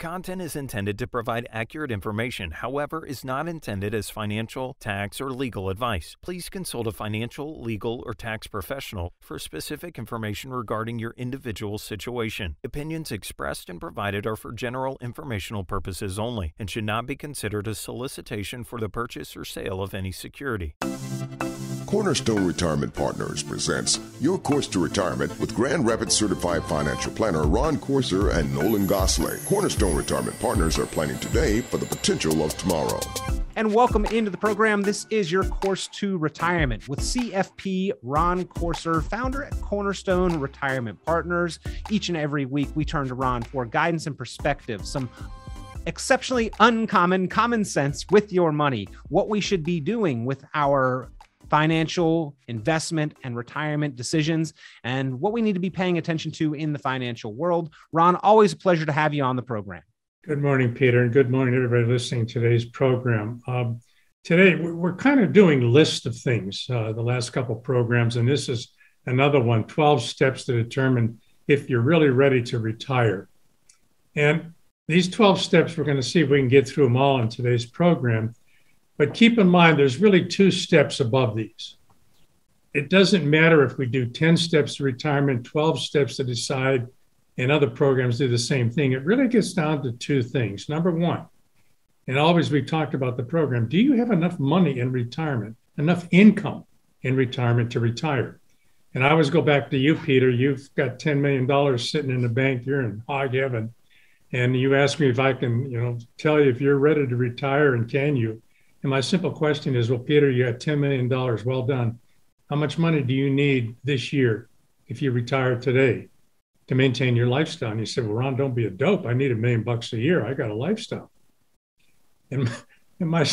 Content is intended to provide accurate information, however, is not intended as financial, tax, or legal advice. Please consult a financial, legal, or tax professional for specific information regarding your individual situation. Opinions expressed and provided are for general informational purposes only and should not be considered a solicitation for the purchase or sale of any security. Cornerstone Retirement Partners presents Your Course to Retirement with Grand Rapids Certified Financial Planner Ron Courser and Nolan Gosley. Cornerstone Retirement Partners are planning today for the potential of tomorrow. And welcome into the program. This is your course to retirement with CFP Ron Courser, founder at Cornerstone Retirement Partners. Each and every week, we turn to Ron for guidance and perspective, some exceptionally uncommon common sense with your money, what we should be doing with our financial, investment, and retirement decisions, and what we need to be paying attention to in the financial world. Ron, always a pleasure to have you on the program. Good morning, Peter, and good morning, everybody listening to today's program. Um, today, we're kind of doing a list of things uh, the last couple programs, and this is another one 12 steps to determine if you're really ready to retire. And these 12 steps, we're going to see if we can get through them all in today's program. But keep in mind, there's really two steps above these. It doesn't matter if we do 10 steps to retirement, 12 steps to decide, and other programs do the same thing. It really gets down to two things. Number one, and always we talked about the program do you have enough money in retirement, enough income in retirement to retire? And I always go back to you, Peter. You've got $10 million sitting in the bank. You're in hog heaven. And you ask me if I can, you know, tell you if you're ready to retire and can you? And my simple question is, well, Peter, you have $10 million. Well done. How much money do you need this year if you retire today to maintain your lifestyle? And you said, well, Ron, don't be a dope. I need a million bucks a year. I got a lifestyle. And, and my,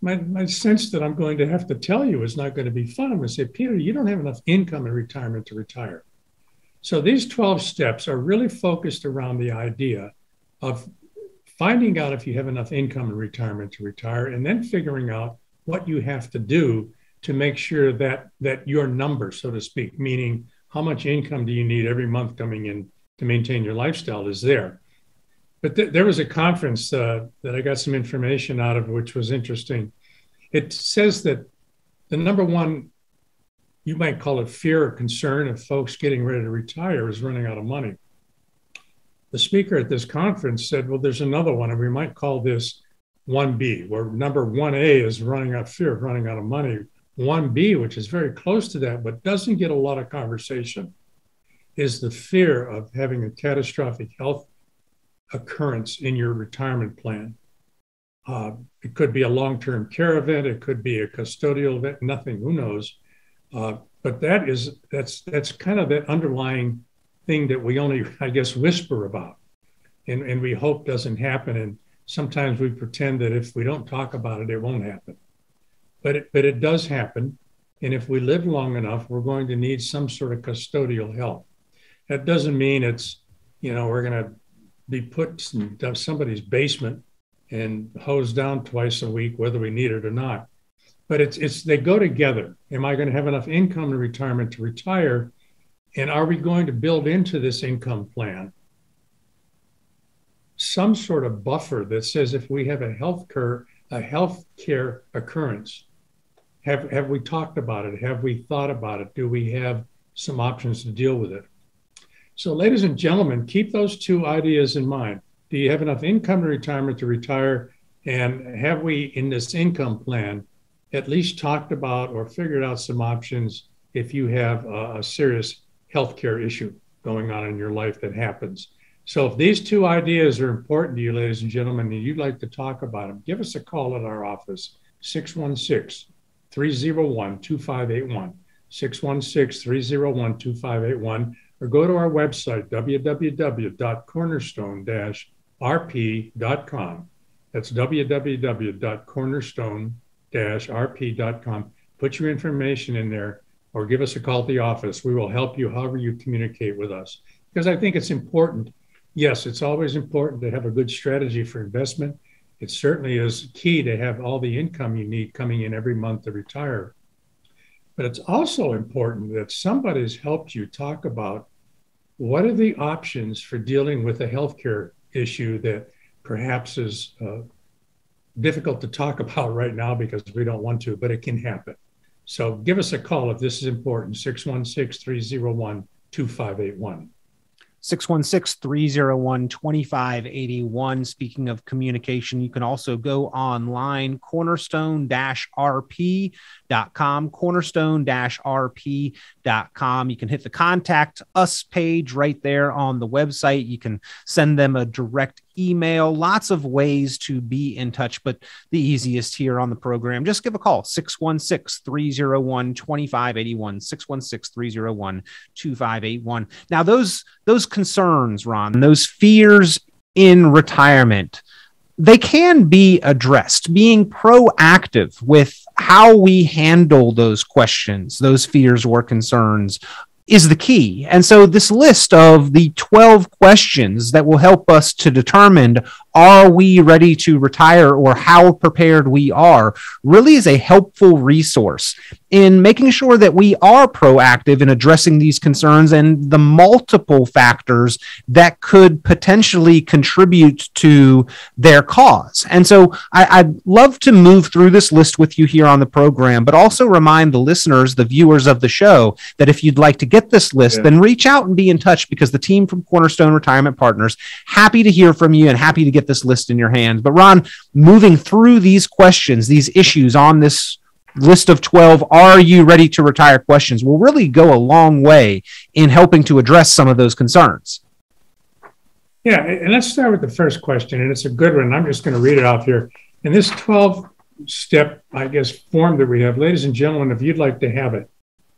my, my sense that I'm going to have to tell you is not going to be fun. I'm going to say, Peter, you don't have enough income in retirement to retire. So these 12 steps are really focused around the idea of finding out if you have enough income in retirement to retire, and then figuring out what you have to do to make sure that that your number, so to speak, meaning how much income do you need every month coming in to maintain your lifestyle, is there. But th- there was a conference uh, that I got some information out of, which was interesting. It says that the number one, you might call it fear or concern of folks getting ready to retire, is running out of money the speaker at this conference said, well, there's another one, and we might call this 1B, where number 1A is running out fear of running out of money. 1B, which is very close to that, but doesn't get a lot of conversation, is the fear of having a catastrophic health occurrence in your retirement plan. Uh, it could be a long term care event, it could be a custodial event, nothing, who knows. Uh, but that is that's that's kind of that underlying thing that we only, I guess, whisper about and, and we hope doesn't happen. And sometimes we pretend that if we don't talk about it, it won't happen. But it, but it does happen. And if we live long enough, we're going to need some sort of custodial help. That doesn't mean it's, you know, we're going to be put in somebody's basement and hosed down twice a week, whether we need it or not. But it's, it's they go together. Am I going to have enough income in retirement to retire? And are we going to build into this income plan some sort of buffer that says if we have a health care a health care occurrence, have have we talked about it? Have we thought about it? Do we have some options to deal with it? So, ladies and gentlemen, keep those two ideas in mind. Do you have enough income to retirement to retire? And have we, in this income plan, at least talked about or figured out some options if you have a, a serious healthcare issue going on in your life that happens. So if these two ideas are important to you, ladies and gentlemen, and you'd like to talk about them, give us a call at our office, 616 301 2581. 616 301 2581, or go to our website, www.cornerstone rp.com. That's www.cornerstone rp.com. Put your information in there or give us a call at the office. We will help you however you communicate with us. Because I think it's important. Yes, it's always important to have a good strategy for investment. It certainly is key to have all the income you need coming in every month to retire. But it's also important that somebody's helped you talk about what are the options for dealing with a healthcare issue that perhaps is uh, difficult to talk about right now because we don't want to, but it can happen. So give us a call if this is important 616 301 2581. 616 301 2581. Speaking of communication, you can also go online, cornerstone rp.com, cornerstone rp.com. You can hit the contact us page right there on the website. You can send them a direct email, lots of ways to be in touch, but the easiest here on the program, just give a call 616 301 2581, 616 301 2581. Now, those, those concerns, Ron, those fears in retirement, they can be addressed. Being proactive with how we handle those questions, those fears or concerns is the key. And so, this list of the 12 questions that will help us to determine are we ready to retire or how prepared we are really is a helpful resource in making sure that we are proactive in addressing these concerns and the multiple factors that could potentially contribute to their cause. And so I, would love to move through this list with you here on the program, but also remind the listeners, the viewers of the show, that if you'd like to get this list, yeah. then reach out and be in touch because the team from Cornerstone Retirement Partners, happy to hear from you and happy to get this list in your hands. But Ron, moving through these questions, these issues on this list of 12 are you ready to retire questions will really go a long way in helping to address some of those concerns. Yeah, and let's start with the first question, and it's a good one. I'm just going to read it off here. In this 12 step, I guess, form that we have, ladies and gentlemen, if you'd like to have it,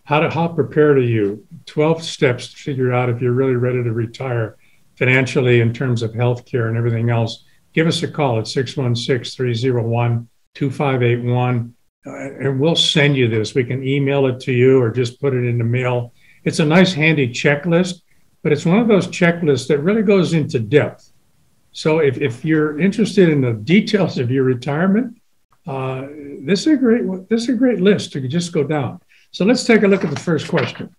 how to how prepared are you? 12 steps to figure out if you're really ready to retire financially in terms of health care and everything else. Give us a call at 616 301 2581 uh, and we'll send you this. We can email it to you or just put it in the mail. It's a nice, handy checklist, but it's one of those checklists that really goes into depth. So if, if you're interested in the details of your retirement, uh, this is a great this is a great list to just go down. So let's take a look at the first question.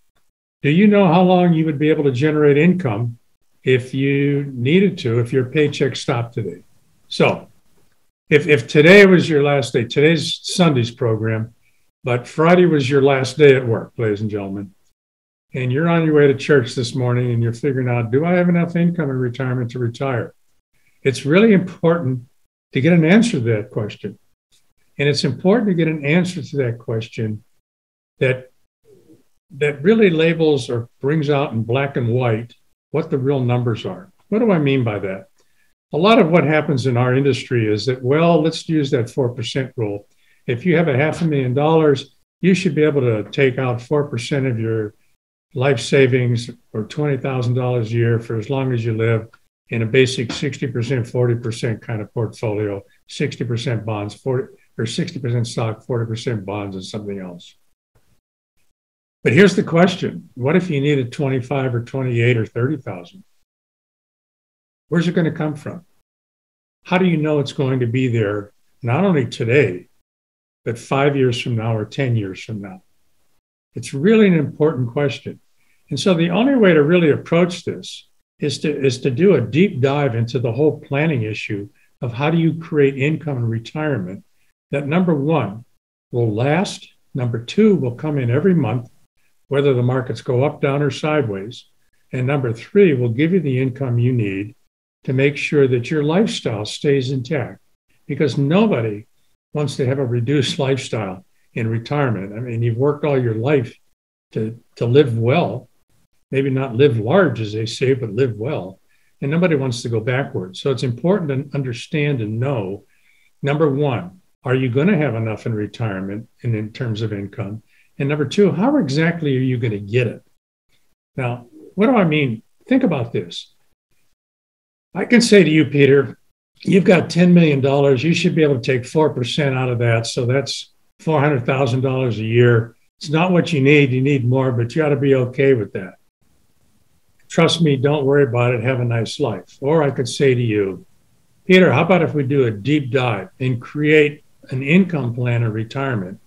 Do you know how long you would be able to generate income if you needed to, if your paycheck stopped today? So if if today was your last day, today's Sunday's program, but Friday was your last day at work, ladies and gentlemen, and you're on your way to church this morning and you're figuring out, do I have enough income in retirement to retire? It's really important to get an answer to that question. And it's important to get an answer to that question that that really labels or brings out in black and white what the real numbers are. What do I mean by that? a lot of what happens in our industry is that, well, let's use that 4% rule. If you have a half a million dollars, you should be able to take out 4% of your life savings or $20,000 a year for as long as you live in a basic 60%, 40% kind of portfolio, 60% bonds, 40 or 60% stock, 40% bonds, and something else. But here's the question: What if you needed 25 or 28 or 30,000? Where's it going to come from? How do you know it's going to be there not only today, but five years from now or 10 years from now? It's really an important question. And so the only way to really approach this is to, is to do a deep dive into the whole planning issue of how do you create income in retirement that number one will last, number two will come in every month, whether the markets go up, down, or sideways, and number three will give you the income you need to make sure that your lifestyle stays intact because nobody wants to have a reduced lifestyle in retirement. I mean, you've worked all your life to, to live well, maybe not live large, as they say, but live well. And nobody wants to go backwards. So it's important to understand and know number one, are you going to have enough in retirement and in terms of income? And number two, how exactly are you going to get it? Now, what do I mean? Think about this. I can say to you, Peter, you've got $10 million. You should be able to take 4% out of that. So that's $400,000 a year. It's not what you need. You need more, but you ought to be okay with that. Trust me, don't worry about it. Have a nice life. Or I could say to you, Peter, how about if we do a deep dive and create an income plan in retirement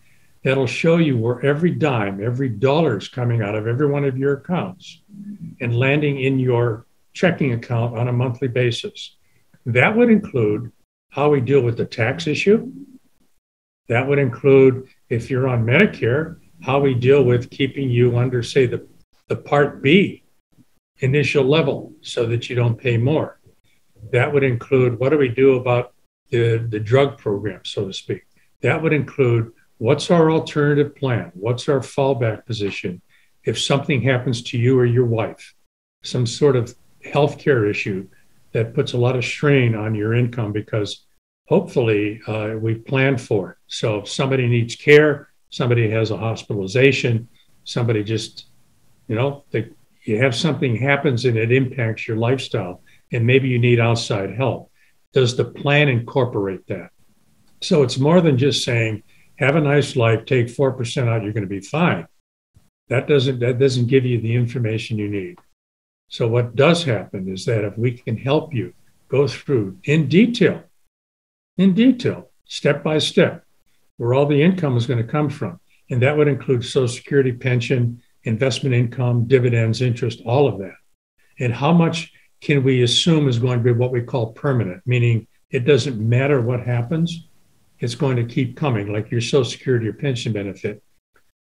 that'll show you where every dime, every dollar is coming out of every one of your accounts and landing in your checking account on a monthly basis. That would include how we deal with the tax issue. That would include, if you're on Medicare, how we deal with keeping you under, say, the, the Part B initial level so that you don't pay more. That would include what do we do about the, the drug program, so to speak. That would include what's our alternative plan? What's our fallback position if something happens to you or your wife, some sort of healthcare issue that puts a lot of strain on your income because hopefully uh, we planned for it. So if somebody needs care, somebody has a hospitalization, somebody just, you know, they, you have something happens and it impacts your lifestyle, and maybe you need outside help. Does the plan incorporate that? So it's more than just saying, have a nice life, take 4% out, you're going to be fine. That doesn't, that doesn't give you the information you need. So what does happen is that if we can help you go through in detail, in detail, step by step, where all the income is going to come from. And that would include Social Security, pension, investment income, dividends, interest, all of that. And how much can we assume is going to be what we call permanent, meaning it doesn't matter what happens, it's going to keep coming, like your Social Security or pension benefit.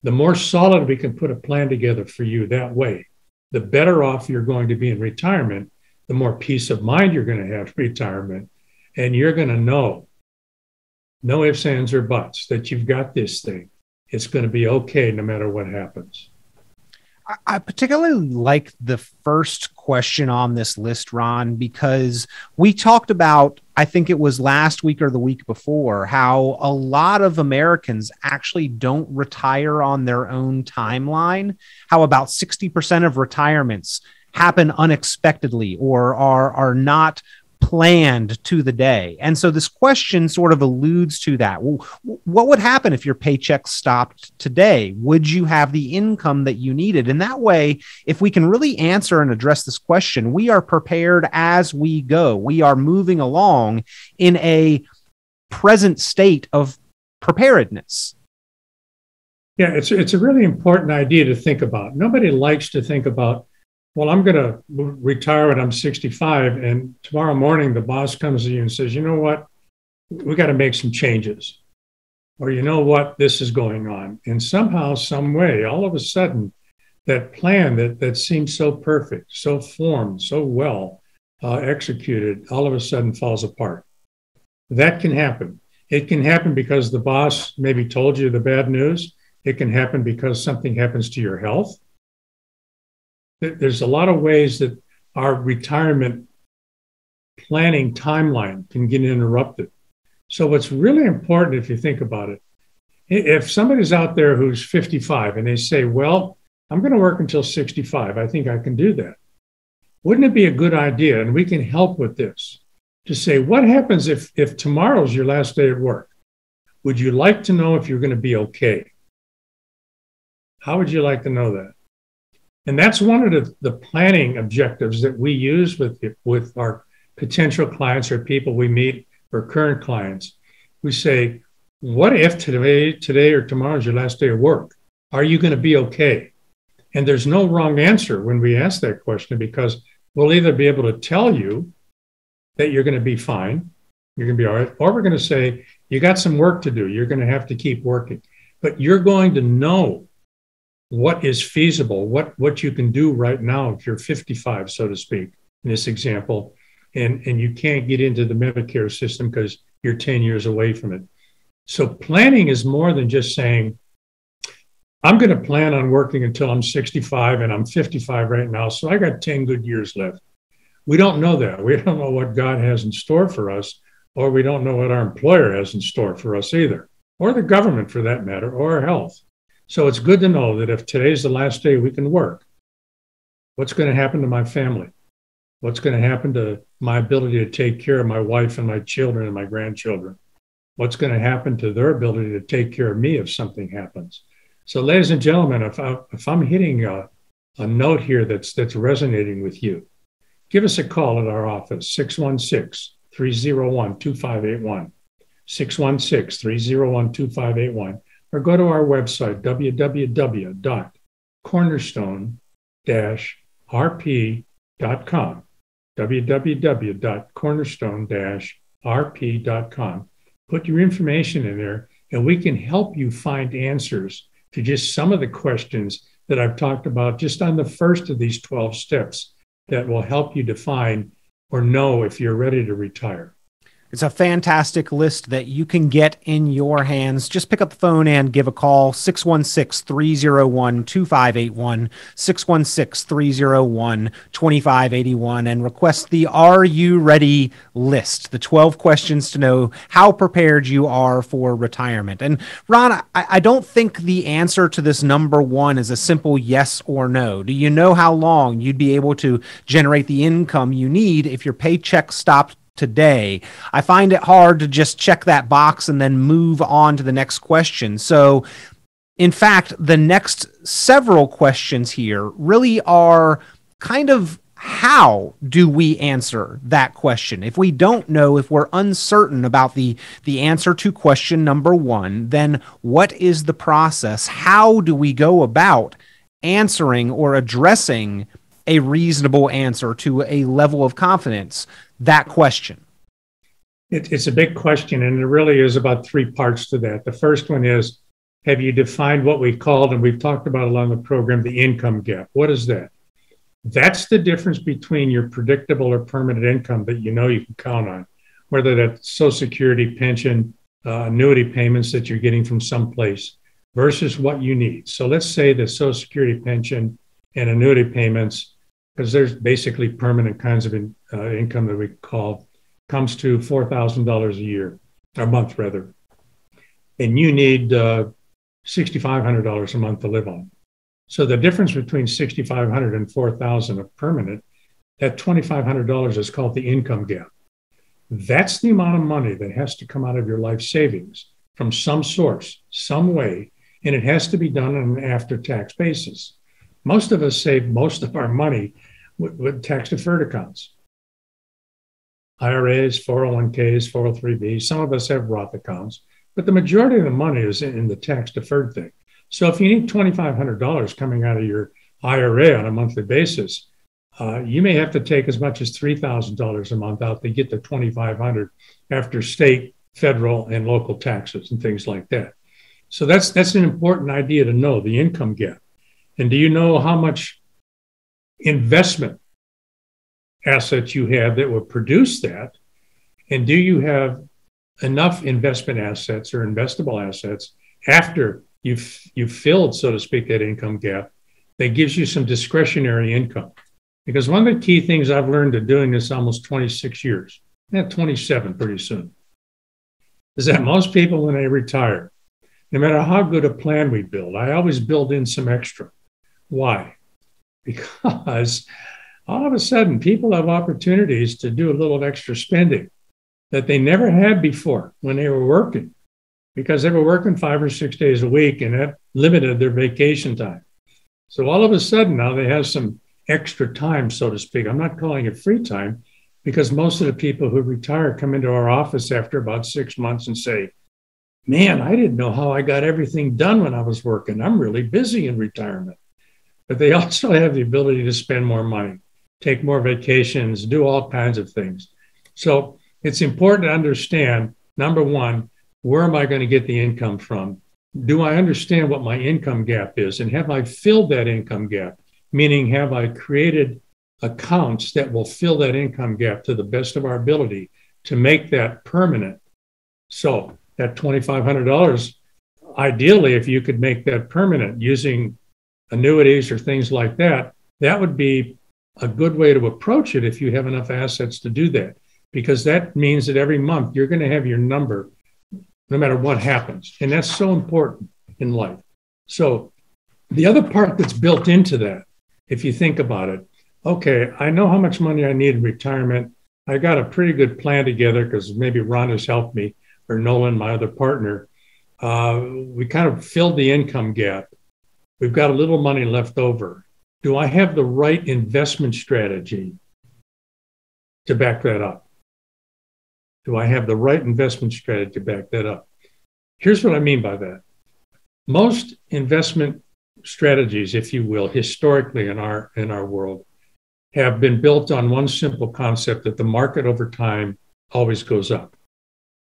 The more solid we can put a plan together for you that way, the better off you're going to be in retirement, the more peace of mind you're going to have retirement. And you're going to know, no ifs, ands, or buts, that you've got this thing. It's going to be okay no matter what happens. I particularly like the first question on this list, Ron, because we talked about, I think it was last week or the week before, how a lot of Americans actually don't retire on their own timeline, how about 60% of retirements happen unexpectedly or are, are not planned to the day. And so this question sort of alludes to that. What would happen if your paycheck stopped today? Would you have the income that you needed? And that way, if we can really answer and address this question, we are prepared as we go. We are moving along in a present state of preparedness. Yeah, it's it's a really important idea to think about. Nobody likes to think about well, I'm going to retire when I'm 65. And tomorrow morning, the boss comes to you and says, you know what? We got to make some changes. Or, you know what? This is going on. And somehow, some way, all of a sudden, that plan that, that seemed so perfect, so formed, so well uh, executed, all of a sudden falls apart. That can happen. It can happen because the boss maybe told you the bad news. It can happen because something happens to your health there's a lot of ways that our retirement planning timeline can get interrupted. So, what's really important, if you think about it, if somebody's out there who's 55 and they say, Well, I'm going to work until 65, I think I can do that. Wouldn't it be a good idea? And we can help with this to say, What happens if, if tomorrow's your last day at work? Would you like to know if you're going to be okay? How would you like to know that? And that's one of the, the planning objectives that we use with, with our potential clients or people we meet or current clients. We say, what if today, today or tomorrow is your last day of work? Are you going to be okay? And there's no wrong answer when we ask that question because we'll either be able to tell you that you're going to be fine, you're going to be all right, or we're going to say, you got some work to do. You're going to have to keep working. But you're going to know what is feasible, what what you can do right now if you're 55, so to speak, in this example, and and you can't get into the Medicare system because you're 10 years away from it. So planning is more than just saying, I'm going to plan on working until I'm 65 and I'm 55 right now, so I got 10 good years left. We don't know that. We don't know what God has in store for us, or we don't know what our employer has in store for us either, or the government for that matter, or health. So it's good to know that if today's the last day we can work, what's going to happen to my family? What's going to happen to my ability to take care of my wife and my children and my grandchildren? What's going to happen to their ability to take care of me if something happens? So, ladies and gentlemen, if, I, if I'm hitting a, a note here that's, that's resonating with you, give us a call at our office, 616 301 2581. 616 301 2581 or go to our website, www.cornerstone-rp.com. www.cornerstone-rp.com. Put your information in there, and we can help you find answers to just some of the questions that I've talked about just on the first of these 12 steps that will help you define or know if you're ready to retire. It's a fantastic list that you can get in your hands. Just pick up the phone and give a call 616 301 2581, 616 301 2581, and request the Are You Ready list, the 12 questions to know how prepared you are for retirement. And Ron, I, I don't think the answer to this number one is a simple yes or no. Do you know how long you'd be able to generate the income you need if your paycheck stopped today. I find it hard to just check that box and then move on to the next question. So, in fact, the next several questions here really are kind of how do we answer that question if we don't know if we're uncertain about the the answer to question number 1 then what is the process how do we go about answering or addressing a reasonable answer to a level of confidence that question? It, it's a big question, and it really is about three parts to that. The first one is Have you defined what we called, and we've talked about along the program, the income gap? What is that? That's the difference between your predictable or permanent income that you know you can count on, whether that's Social Security, pension, uh, annuity payments that you're getting from someplace versus what you need. So let's say the Social Security pension and annuity payments because there's basically permanent kinds of in, uh, income that we call comes to four thousand dollars a year, a month rather, and you need uh, sixty five hundred dollars a month to live on. So the difference between sixty five hundred and four thousand of permanent, that twenty five hundred dollars is called the income gap. That's the amount of money that has to come out of your life savings from some source, some way, and it has to be done on an after tax basis. Most of us save most of our money with, with tax deferred accounts. IRAs, 401ks, 403bs. Some of us have Roth accounts, but the majority of the money is in the tax deferred thing. So if you need $2,500 coming out of your IRA on a monthly basis, uh, you may have to take as much as $3,000 a month out to get the 2,500 after state, federal, and local taxes and things like that. So that's that's an important idea to know the income gap. And do you know how much investment assets you have that would produce that? And do you have enough investment assets or investable assets after you've you've filled, so to speak, that income gap that gives you some discretionary income? Because one of the key things I've learned to doing this almost 26 years, at 27 pretty soon, is that most people when they retire, no matter how good a plan we build, I always build in some extra. Why? Because all of a sudden people have opportunities to do a little extra spending that they never had before when they were working because they were working five or six days a week and that limited their vacation time. So all of a sudden now they have some extra time, so to speak. I'm not calling it free time because most of the people who retire come into our office after about six months and say, Man, I didn't know how I got everything done when I was working. I'm really busy in retirement. But they also have the ability to spend more money take more vacations, do all kinds of things. So it's important to understand number one, where am I going to get the income from? Do I understand what my income gap is? And have I filled that income gap? Meaning, have I created accounts that will fill that income gap to the best of our ability to make that permanent? So, that $2,500, ideally, if you could make that permanent using annuities or things like that, that would be a good way to approach it if you have enough assets to do that, because that means that every month you're going to have your number no matter what happens. And that's so important in life. So, the other part that's built into that, if you think about it, okay, I know how much money I need in retirement. I got a pretty good plan together because maybe Ron has helped me or Nolan, my other partner. Uh, we kind of filled the income gap. We've got a little money left over do I have the right investment strategy to back that up? Do I have the right investment strategy to back that up? Here's what I mean by that. Most investment strategies, if you will, historically in our in our world, have been built on one simple concept that the market over time always goes up.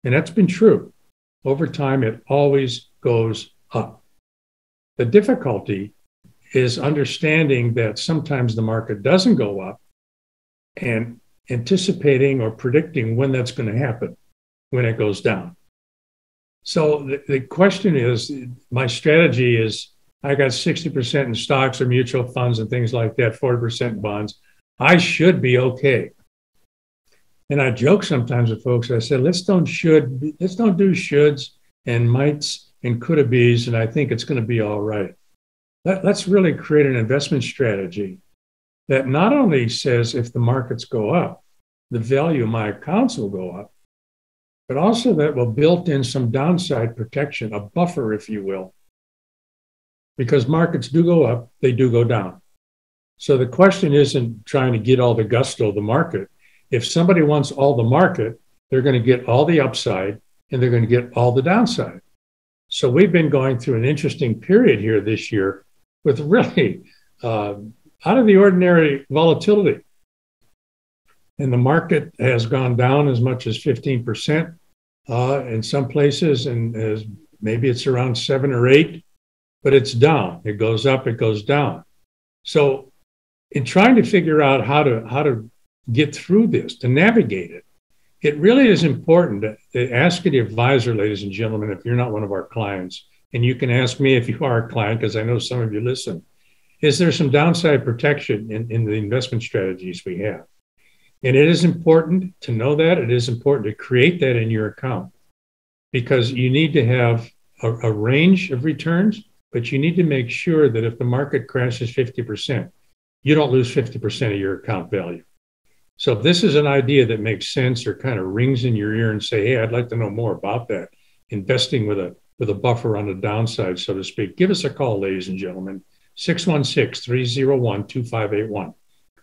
And that's been true. Over time, it always goes up. The difficulty is understanding that sometimes the market doesn't go up and anticipating or predicting when that's going to happen when it goes down. So the, the question is my strategy is I got 60% in stocks or mutual funds and things like that, 40% in bonds. I should be okay. And I joke sometimes with folks. I said, let's don't should, let's don't do shoulds and mights and coulda bees, and I think it's going to be all right. Let, let's really create an investment strategy that not only says if the markets go up, the value of my accounts will go up, but also that will built in some downside protection, a buffer, if you will. Because markets do go up, they do go down. So the question isn't trying to get all the gusto of the market. If somebody wants all the market, they're going to get all the upside and they're going to get all the downside. So we've been going through an interesting period here this year with really uh, out of the ordinary volatility. And the market has gone down as much as 15% uh, in some places, and as maybe it's around seven or eight, but it's down. It goes up, it goes down. So in trying to figure out how to how to get through this, to navigate it, it really is important to ask the advisor, ladies and gentlemen, if you're not one of our clients, and you can ask me if you are a client, because I know some of you listen, is there some downside protection in, in the investment strategies we have? And it is important to know that. It is important to create that in your account because you need to have a, a range of returns, but you need to make sure that if the market crashes 50%, you don't lose 50% of your account value. So if this is an idea that makes sense or kind of rings in your ear and say, hey, I'd like to know more about that, investing with a with a buffer on the downside, so to speak, give us a call, ladies and gentlemen. 616 301 2581.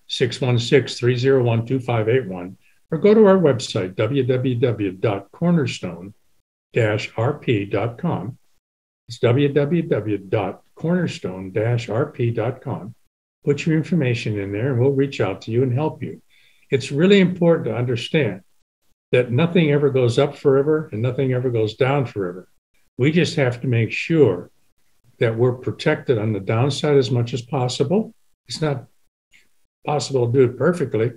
616 301 2581. Or go to our website, www.cornerstone rp.com. It's www.cornerstone rp.com put your information in there and we'll reach out to you and help you. It's really important to understand that nothing ever goes up forever and nothing ever goes down forever. We just have to make sure that we're protected on the downside as much as possible. It's not possible to do it perfectly.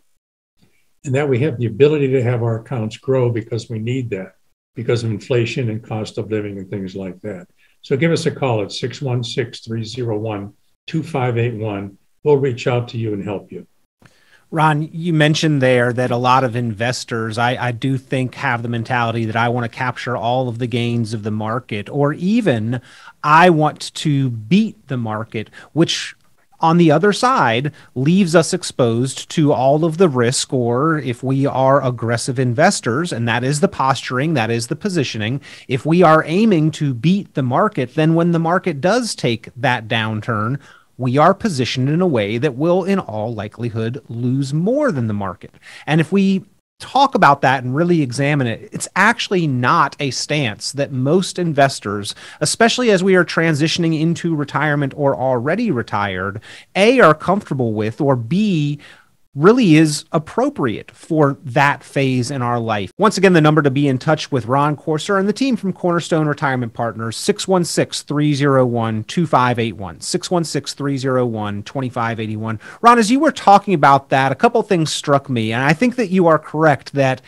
And that we have the ability to have our accounts grow because we need that because of inflation and cost of living and things like that. So give us a call at 616 301 2581 we'll reach out to you and help you. Ron, you mentioned there that a lot of investors, I, I do think, have the mentality that I want to capture all of the gains of the market, or even I want to beat the market, which on the other side leaves us exposed to all of the risk or if we are aggressive investors and that is the posturing that is the positioning if we are aiming to beat the market then when the market does take that downturn we are positioned in a way that will, in all likelihood, lose more than the market. And if we talk about that and really examine it, it's actually not a stance that most investors, especially as we are transitioning into retirement or already retired, A, are comfortable with, or B, really is appropriate for that phase in our life. Once again, the number to be in touch with Ron Courser and the team from Cornerstone Retirement Partners, 616 301 2581. 616 301 2581. Ron, as you were talking about that, a couple things struck me, and I think that you are correct that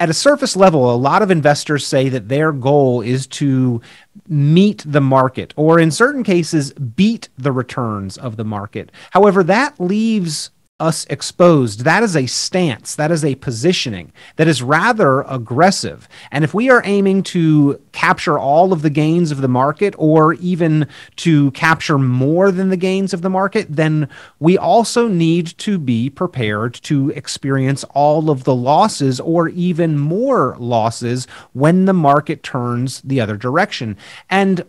at a surface level, a lot of investors say that their goal is to meet the market or in certain cases beat the returns of the market. However, that leaves us exposed. That is a stance, that is a positioning that is rather aggressive. And if we are aiming to capture all of the gains of the market or even to capture more than the gains of the market, then we also need to be prepared to experience all of the losses or even more losses when the market turns the other direction. And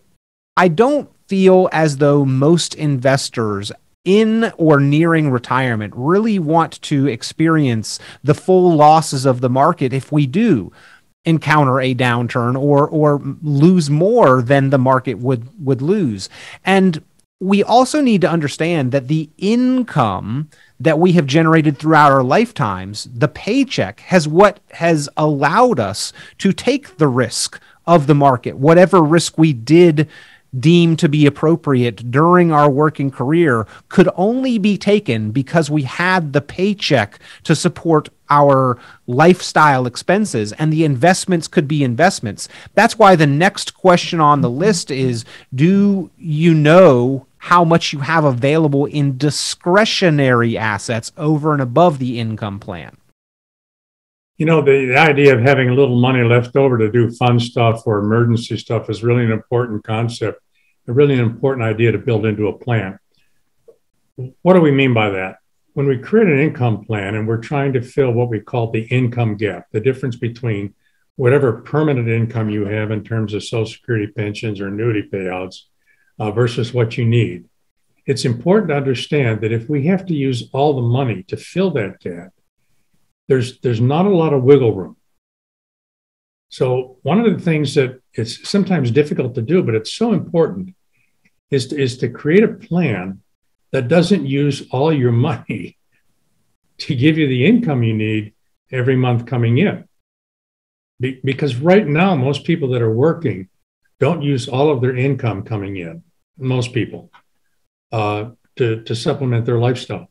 I don't feel as though most investors in or nearing retirement really want to experience the full losses of the market if we do encounter a downturn or or lose more than the market would would lose. And we also need to understand that the income that we have generated throughout our lifetimes, the paycheck has what has allowed us to take the risk of the market, whatever risk we did deem to be appropriate during our working career could only be taken because we had the paycheck to support our lifestyle expenses and the investments could be investments. That's why the next question on the list is do you know how much you have available in discretionary assets over and above the income plan? You know, the, the idea of having a little money left over to do fun stuff or emergency stuff is really an important concept a really important idea to build into a plan. What do we mean by that? When we create an income plan and we're trying to fill what we call the income gap, the difference between whatever permanent income you have in terms of Social Security pensions or annuity payouts uh, versus what you need. It's important to understand that if we have to use all the money to fill that gap, there's, there's not a lot of wiggle room. So one of the things that it's sometimes difficult to do, but it's so important, is to, is to create a plan that doesn't use all your money to give you the income you need every month coming in. Be, because right now, most people that are working don't use all of their income coming in, most people, uh, to, to supplement their lifestyle.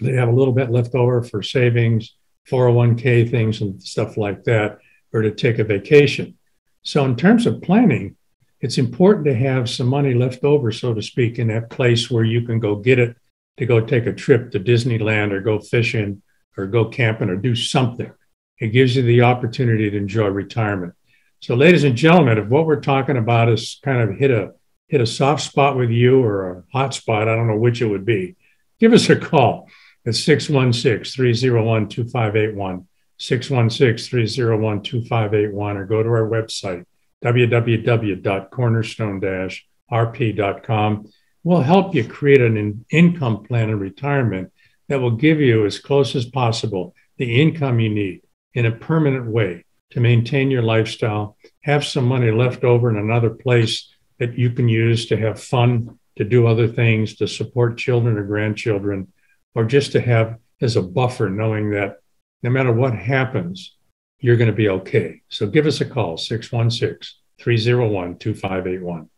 They have a little bit left over for savings, 401k things, and stuff like that or to take a vacation. So, in terms of planning, it's important to have some money left over, so to speak, in that place where you can go get it to go take a trip to Disneyland or go fishing or go camping or do something. It gives you the opportunity to enjoy retirement. So, ladies and gentlemen, if what we're talking about is kind of hit a hit a soft spot with you or a hot spot, I don't know which it would be, give us a call at 616 301 2581. 616 301 2581 or go to our website, www.cornerstone rp.com. We'll help you create an income plan in retirement that will give you, as close as possible, the income you need in a permanent way to maintain your lifestyle, have some money left over in another place that you can use to have fun, to do other things, to support children or grandchildren, or just to have as a buffer, knowing that no matter what happens, you're going to be okay. So give us a call, 616 301 2581.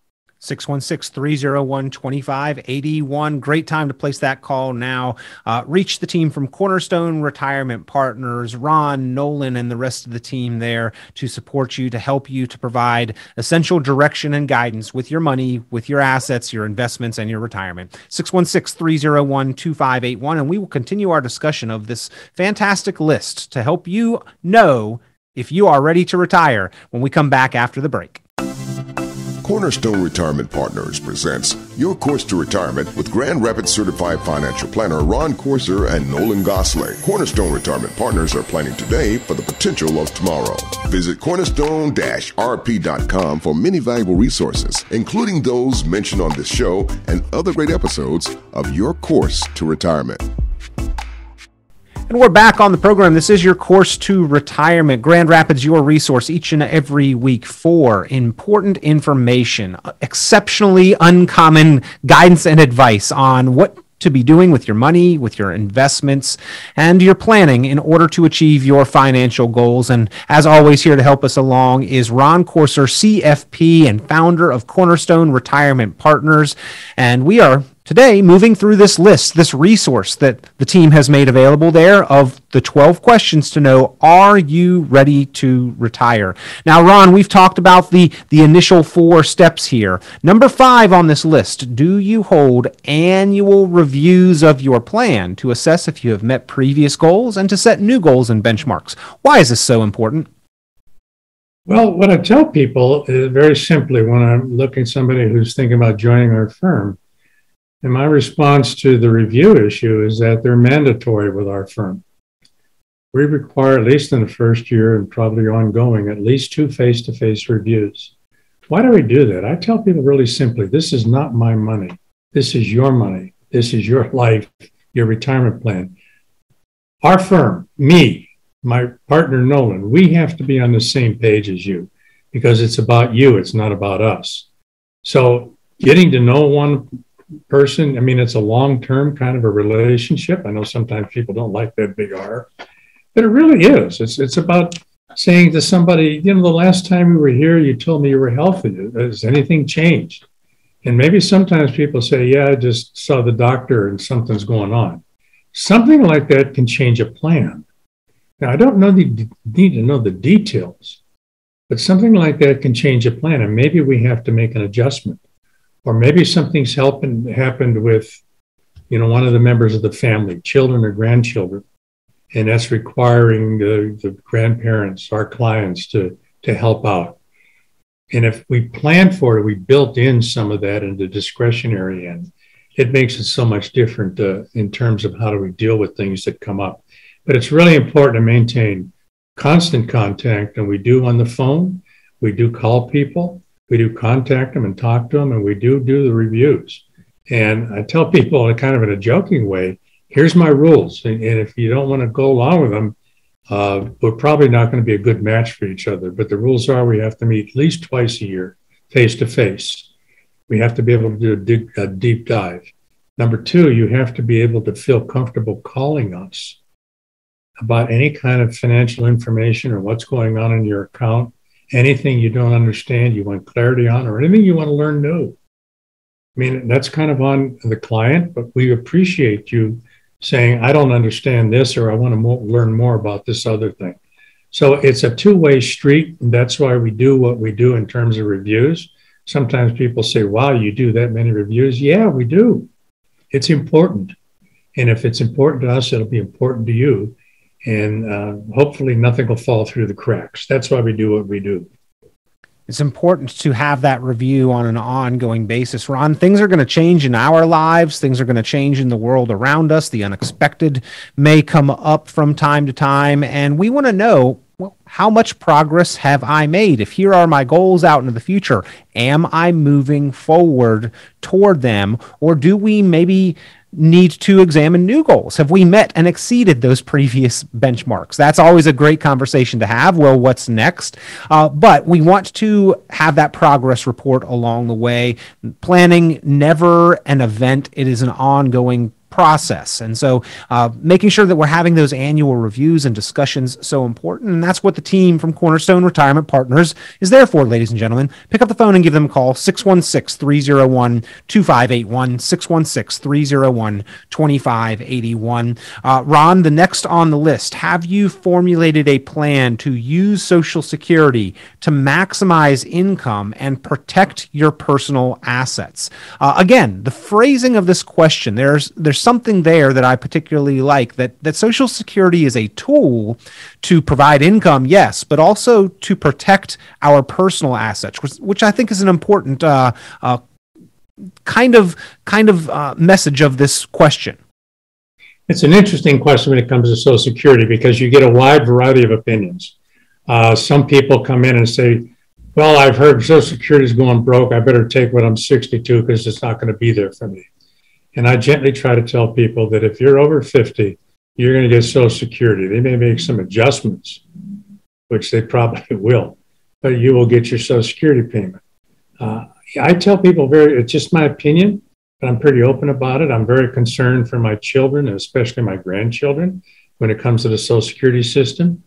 616 301 2581. Great time to place that call now. Uh, reach the team from Cornerstone Retirement Partners, Ron, Nolan, and the rest of the team there to support you, to help you, to provide essential direction and guidance with your money, with your assets, your investments, and your retirement. 616 301 2581. And we will continue our discussion of this fantastic list to help you know if you are ready to retire when we come back after the break. Cornerstone Retirement Partners presents Your Course to Retirement with Grand Rapids Certified Financial Planner Ron Courser and Nolan Gosley. Cornerstone Retirement Partners are planning today for the potential of tomorrow. Visit cornerstone-rp.com for many valuable resources, including those mentioned on this show and other great episodes of Your Course to Retirement. And we're back on the program. This is your course to retirement. Grand Rapids, your resource each and every week for important information, exceptionally uncommon guidance and advice on what to be doing with your money, with your investments, and your planning in order to achieve your financial goals. And as always, here to help us along is Ron Courser, CFP and founder of Cornerstone Retirement Partners. And we are today moving through this list, this resource that the team has made available there of the 12 questions to know are you ready to retire? Now, Ron, we've talked about the, the initial four steps here. Number five on this list do you hold annual reviews of your plan to assess if you have met previous goals and to set new goals and benchmarks? Why is this so important? Well, what I tell people is very simply when I'm looking somebody who's thinking about joining our firm and my response to the review issue is that they're mandatory with our firm. We require, at least in the first year and probably ongoing, at least two face to face reviews. Why do we do that? I tell people really simply this is not my money. This is your money. This is your life, your retirement plan. Our firm, me, my partner Nolan, we have to be on the same page as you because it's about you, it's not about us. So getting to know one person. I mean, it's a long term kind of a relationship. I know sometimes people don't like that big R, but it really is. It's, it's about saying to somebody, you know, the last time we were here, you told me you were healthy. Has anything changed? And maybe sometimes people say, yeah, I just saw the doctor and something's going on. Something like that can change a plan. Now, I don't know the, need to know the details, but something like that can change a plan. And maybe we have to make an adjustment. Or maybe something's helping, happened with, you know, one of the members of the family, children or grandchildren. And that's requiring the, the grandparents, our clients, to, to help out. And if we plan for it, we built in some of that into discretionary end, it makes it so much different uh, in terms of how do we deal with things that come up. But it's really important to maintain constant contact, and we do on the phone. We do call people. We do contact them and talk to them, and we do do the reviews. And I tell people, in kind of in a joking way, here's my rules, and, and if you don't want to go along with them, uh, we're probably not going to be a good match for each other. But the rules are we have to meet at least twice a year, face to face. We have to be able to do a, a deep dive. Number two, you have to be able to feel comfortable calling us about any kind of financial information or what's going on in your account, anything you don't understand, you want clarity on, or anything you want to learn new. I mean, that's kind of on the client, but we appreciate you saying, I don't understand this, or I want to mo- learn more about this other thing. So it's a two way street. And that's why we do what we do in terms of reviews. Sometimes people say, wow, you do that many reviews. Yeah, we do. It's important. And if it's important to us, it'll be important to you. And uh, hopefully nothing will fall through the cracks. That's why we do what we do it's important to have that review on an ongoing basis. Ron, things are going to change in our lives. Things are going to change in the world around us. The unexpected may come up from time to time. And we want to know well, how much progress have I made? If here are my goals out into the future, am I moving forward toward them? Or do we maybe need to examine new goals. Have we met and exceeded those previous benchmarks? That's always a great conversation to have. Well, what's next? Uh, but we want to have that progress report along the way. Planning never an event, it is an ongoing process. And so uh, making sure that we're having those annual reviews and discussions so important. And that's what the team from Cornerstone Retirement Partners is there for, ladies and gentlemen. Pick up the phone and give them a call 616 301 2581, 616 301 2581. Uh, Ron, the next on the list, have you formulated a plan to use Social Security to maximize income and protect your personal assets? Uh, again, the phrasing of this question, there's, there's something there that I particularly like that that Social Security is a tool to provide income, yes, but also to protect our personal assets, which, which I think is an important uh, uh, kind of kind of uh, message of this question. It's an interesting question when it comes to Social Security because you get a wide variety of opinions. Uh, some people come in and say, well, I've heard Social Security is going broke. I better take what I'm 62 because it's not going to be there for me. And I gently try to tell people that if you're over 50, you're going to get Social Security. They may make some adjustments, which they probably will, but you will get your Social Security payment. Uh, I tell people very, it's just my opinion, but I'm pretty open about it. I'm very concerned for my children, especially my grandchildren, when it comes to the Social Security system.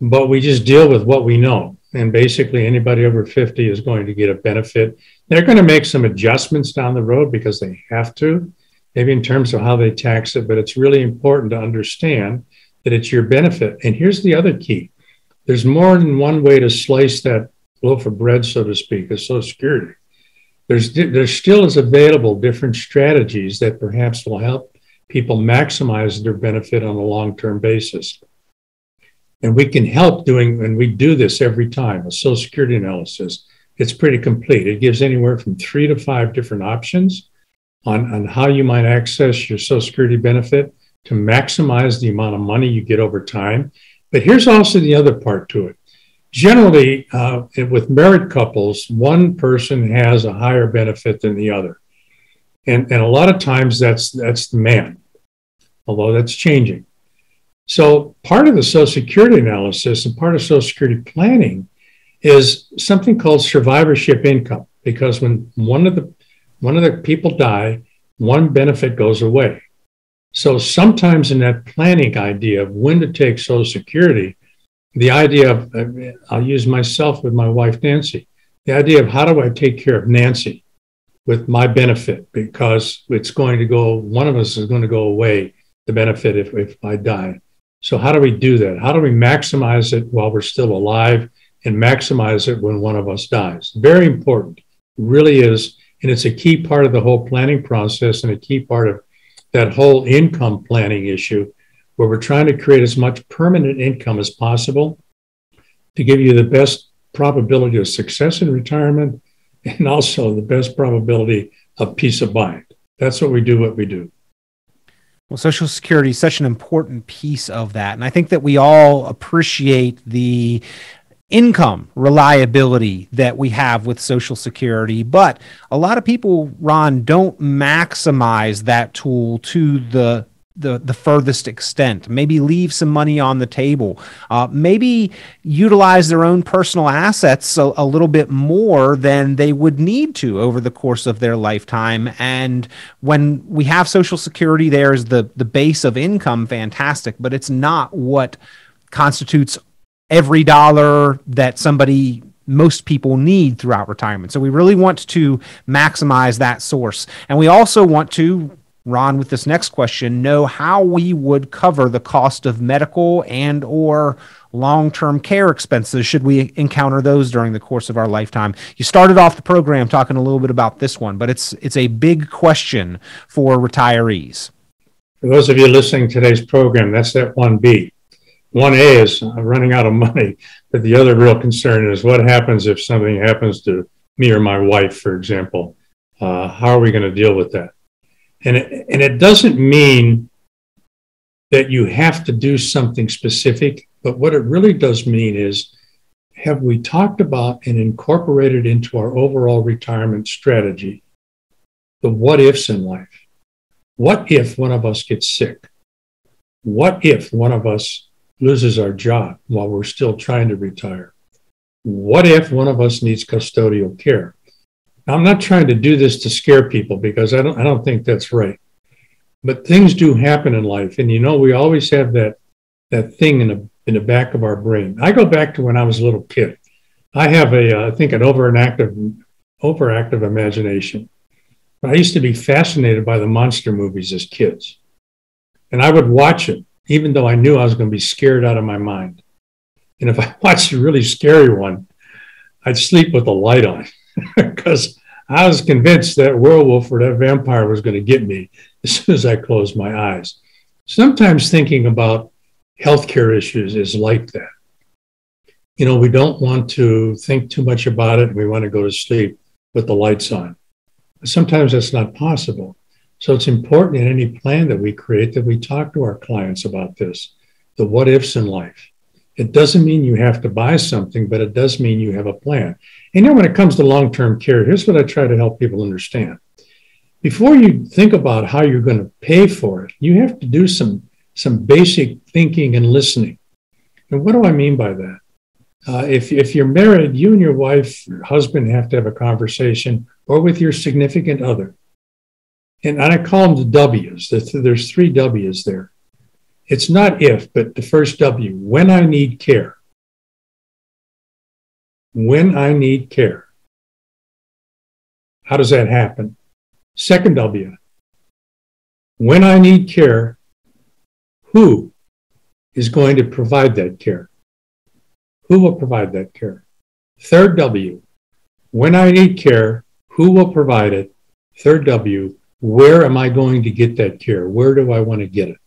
But we just deal with what we know. And basically, anybody over 50 is going to get a benefit. They're going to make some adjustments down the road because they have to maybe in terms of how they tax it, but it's really important to understand that it's your benefit. And here's the other key there's more than one way to slice that loaf of bread, so to speak, as Social Security. There's, there still is available different strategies that perhaps will help people maximize their benefit on a long term basis. And we can help doing, and we do this every time, a Social Security analysis. It's pretty complete. It gives anywhere from three to five different options on, on how you might access your Social Security benefit to maximize the amount of money you get over time. But here's also the other part to it. Generally, uh, with married couples, one person has a higher benefit than the other. And, and a lot of times that's, that's the man, although that's changing. So part of the Social Security analysis and part of Social Security planning is something called survivorship income. Because when one of the one of the people die, one benefit goes away. So sometimes in that planning idea of when to take Social Security, the idea of, uh, I'll use myself with my wife, Nancy, the idea of how do I take care of Nancy with my benefit because it's going to go, one of us is going to go away, the benefit if, if I die. So, how do we do that? How do we maximize it while we're still alive and maximize it when one of us dies? Very important, really is. And it's a key part of the whole planning process and a key part of that whole income planning issue where we're trying to create as much permanent income as possible to give you the best probability of success in retirement and also the best probability of peace of mind. That's what we do, what we do. Well, Social Security is such an important piece of that. And I think that we all appreciate the income reliability that we have with Social Security. But a lot of people, Ron, don't maximize that tool to the the the furthest extent. Maybe leave some money on the table. Uh, maybe utilize their own personal assets a, a, little bit more than they would need to over the course of their lifetime. And when we have Social Security, there is the the base of income, fantastic, but it's not what constitutes every dollar that somebody most people need throughout retirement. So we really want to maximize that source. And we also want to Ron, with this next question, know how we would cover the cost of medical and or long-term care expenses should we encounter those during the course of our lifetime. You started off the program talking a little bit about this one, but it's it's a big question for retirees. For those of you listening to today's program, that's that 1B. 1A is running out of money, but the other real concern is what happens if something happens to me or my wife, for example. Uh, how are we going to deal with that? And it, and it doesn't mean that you have to do something specific, but what it really does mean is have we talked about and incorporated into our overall retirement strategy the what ifs in life? What if one of us gets sick? What if one of us loses our job while we're still trying to retire? What if one of us needs custodial care? I'm not trying to do this to scare people because I don't I don't think that's right. But things do happen in life, and you know we always have that that thing in the in the back of our brain. I go back to when I was a little kid. I have a uh, I think an overactive overactive imagination. I used to be fascinated by the monster movies as kids, and I would watch it even though I knew I was going to be scared out of my mind. And if I watched a really scary one, I'd sleep with the light on because I was convinced that werewolf or that vampire was going to get me as soon as I closed my eyes. Sometimes thinking about healthcare issues is like that. You know, we don't want to think too much about it. We want to go to sleep with the lights on. Sometimes that's not possible. So it's important in any plan that we create that we talk to our clients about this, the what ifs in life. It doesn't mean you have to buy something, but it does mean you have a plan. And then when it comes to long term care, here's what I try to help people understand. Before you think about how you're going to pay for it, you have to do some, some basic thinking and listening. And what do I mean by that? Uh, if, if you're married, you and your wife, your husband have to have a conversation, or with your significant other. And, I call them the W's. There's three W's there. It's not if, but the first W, when I need care when I need care. How does that happen? Second W, when I need care, who is going to provide that care? Who will provide that care? Third W, when I need care, who will provide it? Third W, where am I going to get that care? Where do I want to get it?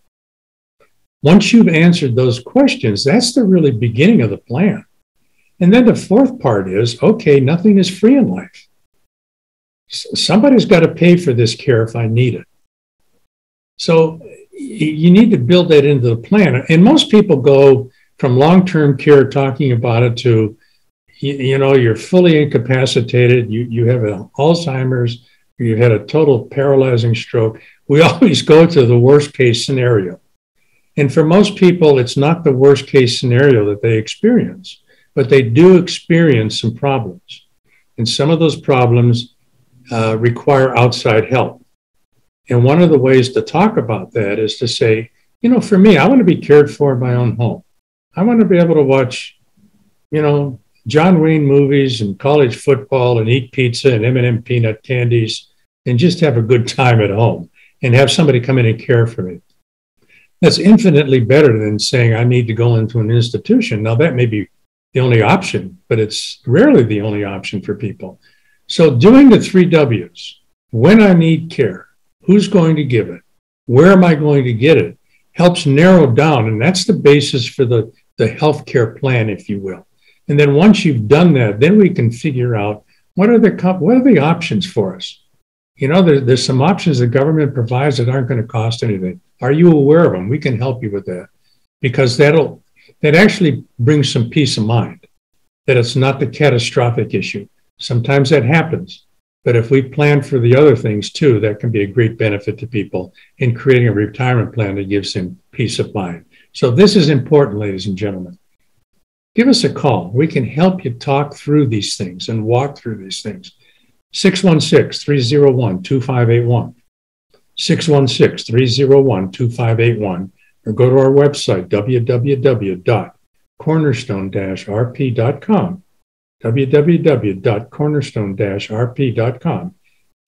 Once you've answered those questions, that's the really beginning of the plan. And then the fourth part is okay, nothing is free in life. Somebody's got to pay for this care if I need it. So you need to build that into the plan. And most people go from long term care talking about it to, you, know, you're fully incapacitated, you, you have Alzheimer's, you've had a total paralyzing stroke. We always go to the worst case scenario. And for most people, it's not the worst case scenario that they experience but they do experience some problems. And some of those problems uh, require outside help. And one of the ways to talk about that is to say, you know, for me, I want to be cared for in my own home. I want to be able to watch, you know, John Wayne movies and college football and eat pizza and M&M peanut candies and just have a good time at home and have somebody come in and care for me. That's infinitely better than saying I need to go into an institution. Now, that may be the only option, but it's rarely the only option for people. So, doing the three W's when I need care, who's going to give it, where am I going to get it, helps narrow down. And that's the basis for the, the healthcare plan, if you will. And then once you've done that, then we can figure out what are the what are the options for us. You know, there, there's some options the government provides that aren't going to cost anything. Are you aware of them? We can help you with that because that'll that actually brings some peace of mind that it's not the catastrophic issue. Sometimes that happens, but if we plan for the other things too, that can be a great benefit to people in creating a retirement plan that gives them peace of mind. So this is important, ladies and gentlemen give us a call. We can help you talk through these things and walk through these things. 616 301 2581. 616 301 2581. Or go to our website, www.cornerstone-rp.com. www.cornerstone-rp.com.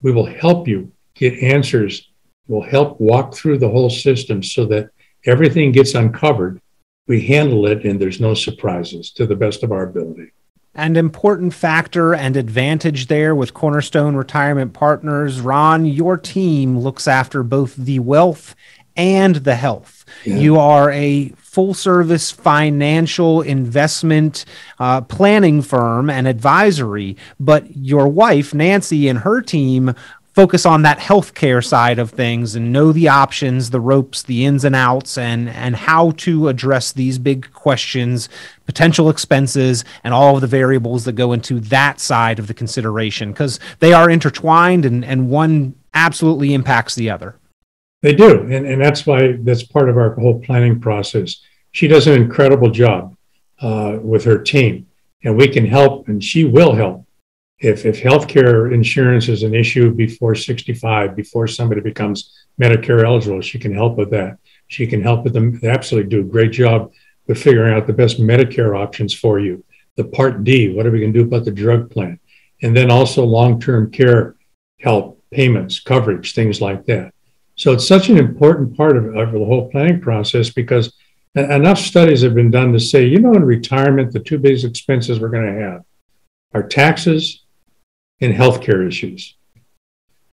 We will help you get answers. We'll help walk through the whole system so that everything gets uncovered we handle it and there's no surprises to the best of our ability. An important factor and advantage there with Cornerstone Retirement Partners. Ron, your team looks after both the wealth and the health. Yeah. You are a full service financial investment uh, planning firm and advisory, but your wife, Nancy, and her team focus on that healthcare side of things and know the options, the ropes, the ins and outs, and and how to address these big questions, potential expenses, and all of the variables that go into that side of the consideration because they are intertwined and, and one absolutely impacts the other. They do, and, and that's why that's part of our whole planning process. She does an incredible job uh, with her team, and we can help, and she will help if, if healthcare insurance is an issue before 65, before somebody becomes Medicare eligible, she can help with that. She can help with them, they absolutely do a great job with figuring out the best Medicare options for you. The Part D, what are we going to do about the drug plan? And then also long term care help, payments, coverage, things like that. So it's such an important part of, of the whole planning process because enough studies have been done to say, you know, in retirement, the two biggest expenses we're going to have are taxes and healthcare issues.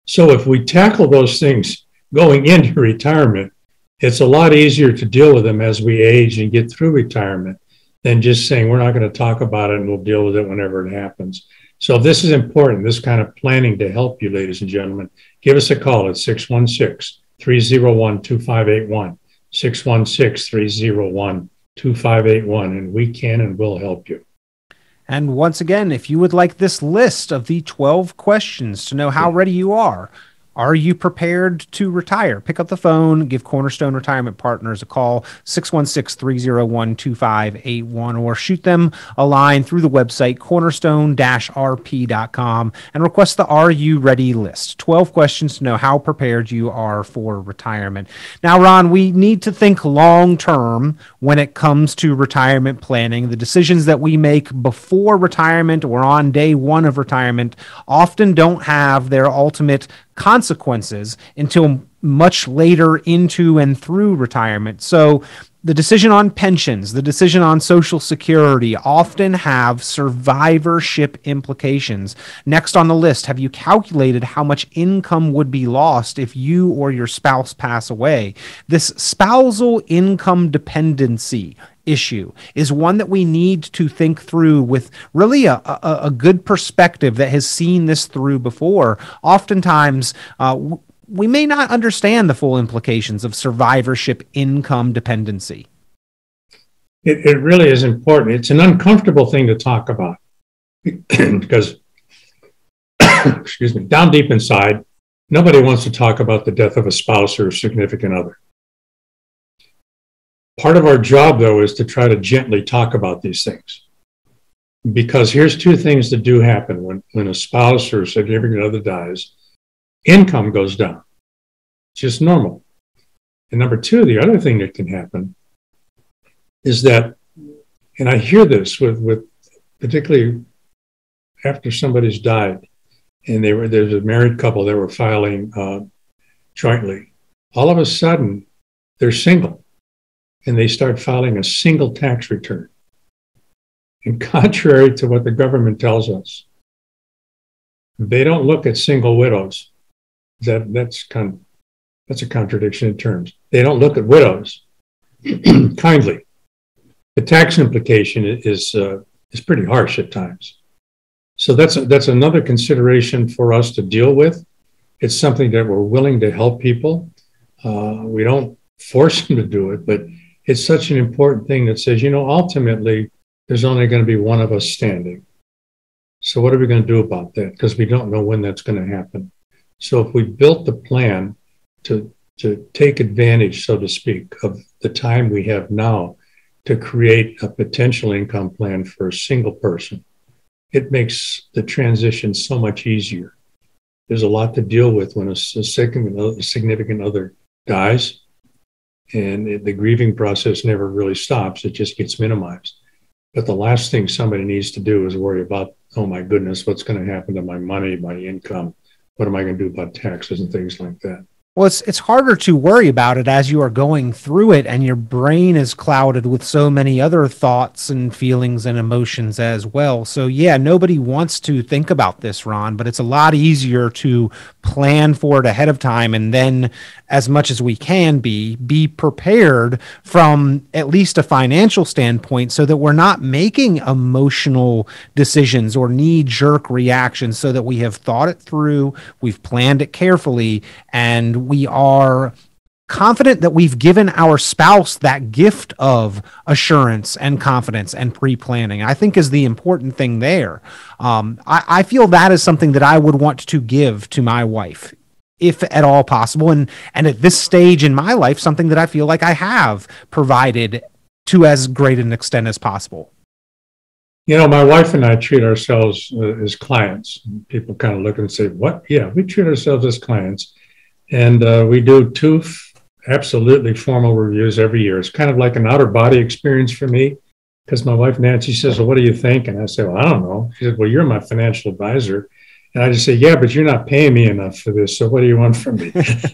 So if we tackle those things going into retirement, it's a lot easier to deal with them as we age and get through retirement than just saying we're not going to talk about it and we'll deal with it whenever it happens. So this is important, this kind of planning to help you, ladies and gentlemen. Give us a call at 616 301 2581. 616 301 2581, and we can and will help you. And once again, if you would like this list of the 12 questions to know how ready you are, are you prepared to retire? Pick up the phone, give Cornerstone Retirement Partners a call, 616 301 2581, or shoot them a line through the website, cornerstone rp.com, and request the Are You Ready list. 12 questions to know how prepared you are for retirement. Now, Ron, we need to think long term when it comes to retirement planning. The decisions that we make before retirement or on day one of retirement often don't have their ultimate consequences until much later into and through retirement. So the decision on pensions, the decision on Social Security often have survivorship implications. Next on the list, have you calculated how much income would be lost if you or your spouse pass away? This spousal income dependency issue is one that we need to think through with really a, a, a good perspective that has seen this through before. Oftentimes, uh, we may not understand the full implications of survivorship income dependency. It, it really is important. It's an uncomfortable thing to talk about because, excuse me, down deep inside, nobody wants to talk about the death of a spouse or a significant other. Part of our job, though, is to try to gently talk about these things. Because here's two things that do happen when, when a spouse or significant other dies income goes down. just normal. And number two, the other thing that can happen is that, and I hear this with, with particularly after somebody's died, and they were there's a married couple that were filing uh, jointly. All of a sudden, they're single, and they start filing a single tax return. And contrary to what the government tells us, they don't look at single widows. That that's con- that's a contradiction in terms. They don't look at widows kindly. The tax implication is uh, is pretty harsh at times. So that's that's another consideration for us to deal with. It's something that we're willing to help people. Uh, we don't force them to do it, but it's such an important thing that says, you know, ultimately there's only going to be one of us standing. So what are we going to do about that? Because we don't know when that's going to happen. So if we built the plan to to take advantage, so to speak, of the time we have now to create a potential income plan for a single person, it makes the transition so much easier. There's a lot to deal with when a, a significant other dies, and it, the grieving process never really stops. It just gets minimized. But the last thing somebody needs to do is worry about, oh my goodness, what's going to happen to my money, my income? What am I going to do about taxes and things like that? Well, it's it's harder to worry about it as you are going through it, and your brain is clouded with so many other thoughts and feelings and emotions as well. So, yeah, nobody wants to think about this, Ron, but it's a lot easier to plan for it ahead of time and then as much as we can be be prepared from at least a financial standpoint so that we're not making emotional decisions or knee jerk reactions so that we have thought it through we've planned it carefully and we are confident that we've given our spouse that gift of assurance and confidence and pre-planning. I think is the important thing there. Um, I, I, feel that is something that i would want to give to my wife if at all possible and and at this stage in my life something that i feel like i have provided to as great an extent as possible. You know my wife and i treat ourselves uh, as clients. People kind of look and say what? Yeah we treat ourselves as clients and uh, we do two absolutely formal reviews every year. It's kind of like an outer body experience for me because my wife Nancy says, Well, what do you think? And I say, Well, I don't know. She said, Well, you're my financial advisor. And I just say, Yeah, but you're not paying me enough for this. So what do you want from me?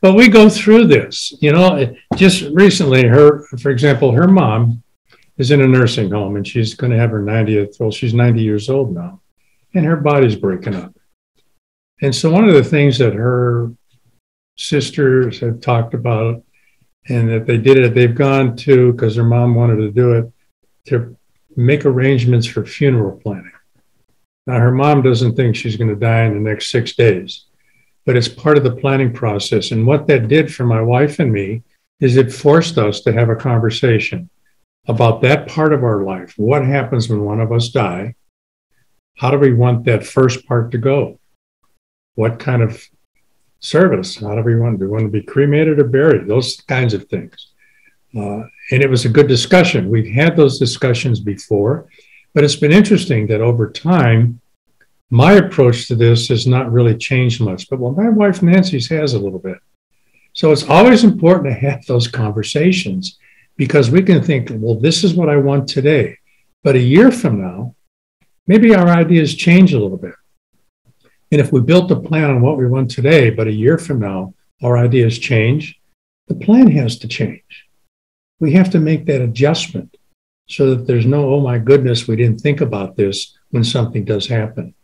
but we go through this. You know, just recently, her, for example, her mom is in a nursing home and she's going to have her 90th. Well, she's 90 years old now, and her body's breaking up. And so, one of the things that her sisters have talked about and that they did it, they've gone to, because their mom wanted to do it, to make arrangements for funeral planning. Now, her mom doesn't think she's going to die in the next six days, but it's part of the planning process. And what that did for my wife and me is it forced us to have a conversation about that part of our life. What happens when one of us die? How do we want that first part to go? What kind of service. How do we want? Do we want to be cremated or buried? Those kinds of things. Uh, and it was a good discussion. We've had those discussions before, but it's been interesting that over time, my approach to this has not really changed much. But well, my wife Nancy's has a little bit. So it's always important to have those conversations because we can think, well, this is what I want today. But a year from now, maybe our ideas change a little bit. And if we built a plan on what we want today, but a year from now, our ideas change, the plan has to change. We have to make that adjustment so that there's no, oh my goodness, we didn't think about this when something does happen.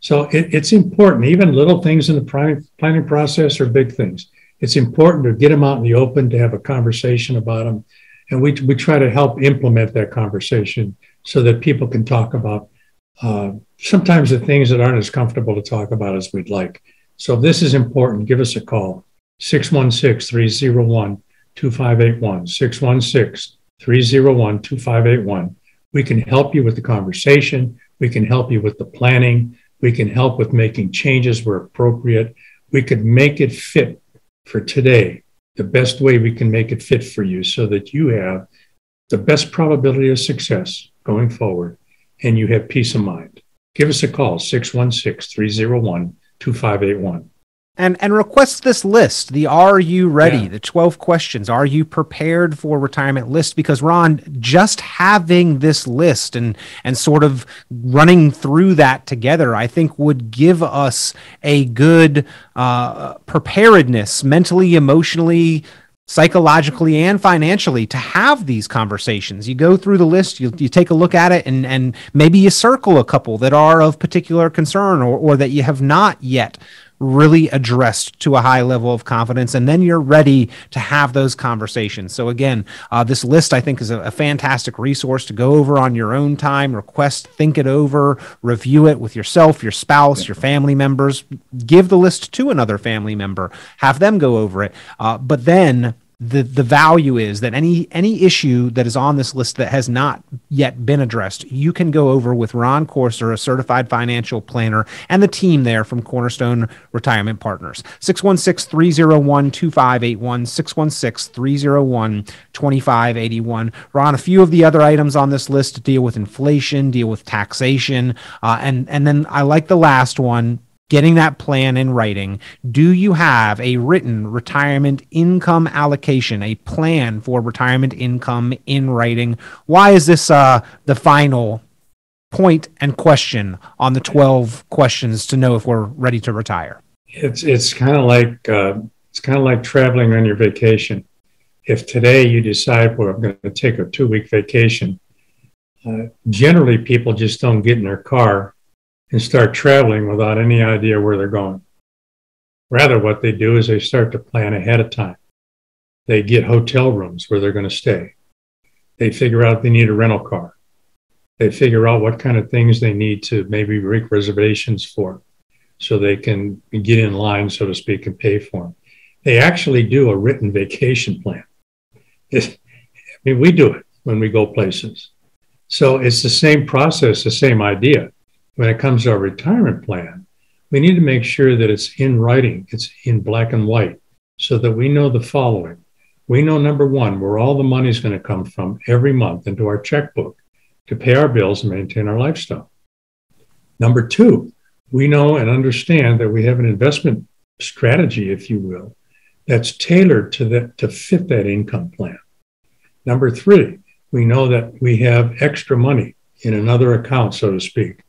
So it, it's important, even little things in the planning process are big things. It's important to get them out in the open, to have a conversation about them. And we, we try to help implement that conversation so that people can talk about uh, sometimes the things that aren't as comfortable to talk about as we'd like. So if this is important, give us a call 616 301 2581. 616 301 2581. We can help you with the conversation. We can help you with the planning. We can help with making changes where appropriate. We could make it fit for today, the best way we can make it fit for you so that you have the best probability of success going forward and you have peace of mind. Give us a call, 616 301 2581. and and request this list the are you ready yeah. the 12 questions are you prepared for retirement list because ron just having this list and and sort of running through that together i think would give us a good uh, preparedness mentally emotionally psychologically and financially to have these conversations. You go through the list, you, you take a look at it, and, and maybe you circle a couple that are of particular concern or, or that you have not yet really addressed to a high level of confidence, and then you're ready to have those conversations. So, again, uh, this list I think is a, a, fantastic resource to go over on your own time, request, think it over, review it with yourself, your spouse, your family members. Give the list to another family member, have them go over it. Uh, but then the the value is that any any issue that is on this list that has not yet been addressed, you can go over with Ron Courser, a certified financial planner, and the team there from Cornerstone Retirement Partners. 616-301-2581, 616-301-2581. Ron, a few of the other items on this list deal with inflation, deal with taxation, uh, and and then I like the last one getting that plan in writing. Do you have a written retirement income allocation, a plan for retirement income in writing? Why is this uh, the final point and question on the 12 questions to know if we're ready to retire? It's, it's kind of like, uh, it's kind of like traveling on your vacation. If today you decide, well, I'm going to take a two week vacation, uh, generally people just don't get in their car and start traveling without any idea where they're going. Rather, what they do is they start to plan ahead of time. They get hotel rooms where they're going to stay. They figure out they need a rental car. They figure out what kind of things they need to maybe make reservations for so they can get in line, so to speak, and pay for them. They actually do a written vacation plan. It's, I mean, we do it when we go places. So it's the same process, the same idea when it comes to our retirement plan, we need to make sure that it's in writing, it's in black and white, so that we know the following. We know number one, where all the money is going to come from every month into our checkbook to pay our bills and maintain our lifestyle. Number two, we know and understand that we have an investment strategy, if you will, that's tailored to that to fit that income plan. Number three, we know that we have extra money in another account, so to speak,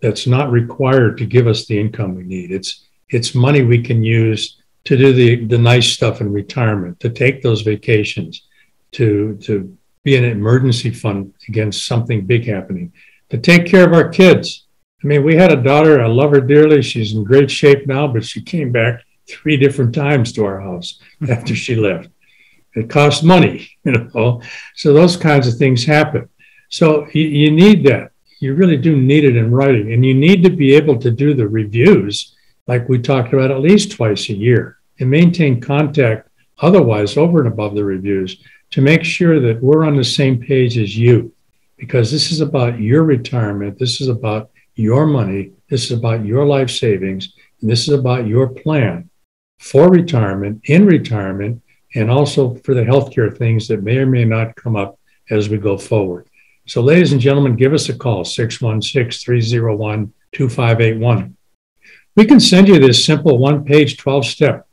that's not required to give us the income we need. It's it's money we can use to do the, the nice stuff in retirement, to take those vacations, to to be an emergency fund against something big happening, to take care of our kids. I mean, we had a daughter, I love her dearly. She's in great shape now, but she came back three different times to our house after she left. It costs money, you know. So those kinds of things happen. So you, you need that you really do need it in writing. And you need to be able to do the reviews, like we talked about, at least twice a year and maintain contact otherwise over and above the reviews to make sure that we're on the same page as you. Because this is about your retirement. This is about your money. This is about your life savings. And this is about your plan for retirement, in retirement, and also for the healthcare things that may or may not come up as we go forward. So, ladies and gentlemen, give us a call 616 301 2581. We can send you this simple one page, 12 step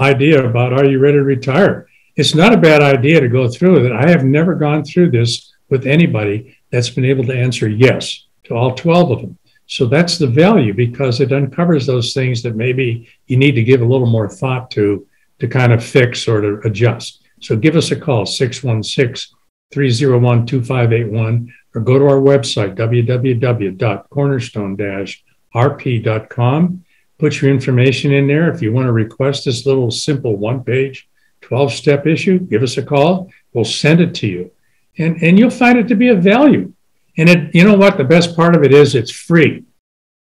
idea about are you ready to retire? It's not a bad idea to go through it. I have never gone through this with anybody that's been able to answer yes to all 12 of them. So that's the value because it uncovers those things that maybe you need to give a little more thought to to kind of fix or to adjust. So give us a call, 616 301 2581 or go to our website, www.cornerstone-rp.com. Put your information in there. If you want to request this little simple one page, 12 step issue, give us a call. We'll send it to you. And, and you'll find it to be of value. And it, you know what? The best part of it is it's free.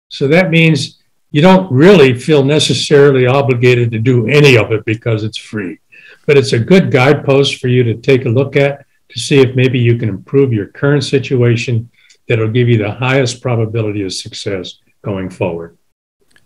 So that means you don't really feel necessarily obligated to do any of it because it's free. But it's a good guidepost for you to take a look at to see if maybe you can improve your current situation that'll give you the highest probability of success going forward.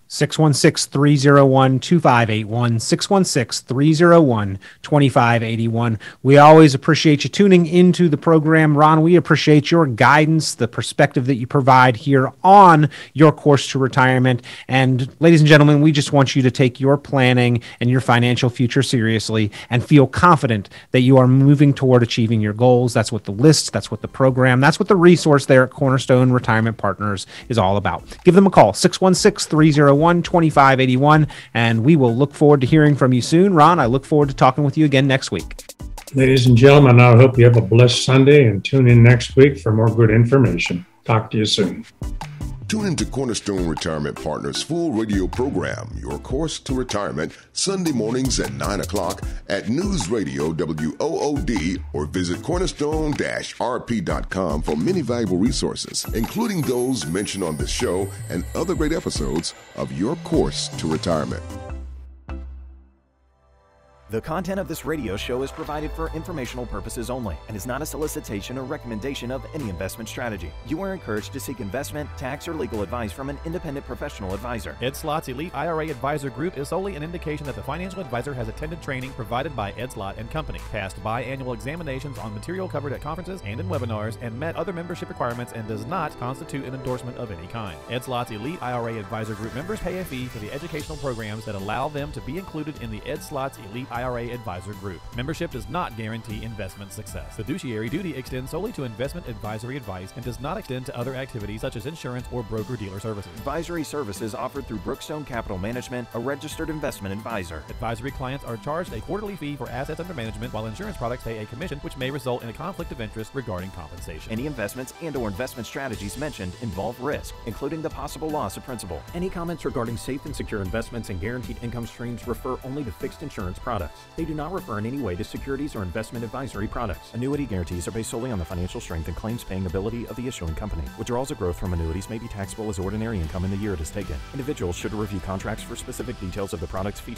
616 301 2581. 616 301 2581. We always appreciate you tuning into the program. Ron, we appreciate your guidance, the perspective that you provide here on your course to retirement. And ladies and gentlemen, we just want you to take your planning and your financial future seriously and feel confident that you are moving toward achieving your goals. That's what the list, that's what the program, that's what the resource there at Cornerstone Retirement Partners is all about. Give them a call, 616 301 2581. And we will look forward to hearing from you soon. Ron, I look forward to talking with you again next week. Ladies and gentlemen, I hope you have a blessed Sunday and tune in next week for more good information. Talk to you soon. Tune into Cornerstone Retirement Partners' full radio program, Your Course to Retirement, Sunday mornings at 9 o'clock at News Radio WOOD or visit cornerstone rp.com for many valuable resources, including those mentioned on this show and other great episodes of Your Course to Retirement. The content of this radio show is provided for informational purposes only and is not a solicitation or recommendation of any investment strategy. You are encouraged to seek investment, tax, or legal advice from an independent professional advisor. Ed Slott's Elite IRA Advisor Group is solely an indication that the financial advisor has attended training provided by Ed Slott and Company, passed biannual examinations on material covered at conferences and in webinars, and met other membership requirements and does not constitute an endorsement of any kind. Ed Slott's Elite IRA Advisor Group members pay a fee for the educational programs that allow them to be included in the Ed Slott's Elite IRA Advisor Group. Membership does not guarantee investment success. Fiduciary duty extends solely to investment advisory advice and does not extend to other activities such as insurance or broker dealer services. Advisory services offered through Brookstone Capital Management, a registered investment advisor. Advisory clients are charged a quarterly fee for assets under management, while insurance products pay a commission, which may result in a conflict of interest regarding compensation. Any investments and/or investment strategies mentioned involve risk, including the possible loss of principal. Any comments regarding safe and secure investments and guaranteed income streams refer only to fixed insurance products. They do not refer in any way to securities or investment advisory products. Annuity guarantees are based solely on the financial strength and claims paying ability of the issuing company. Withdrawals or growth from annuities may be taxable as ordinary income in the year it is taken. Individuals should review contracts for specific details of the products featured.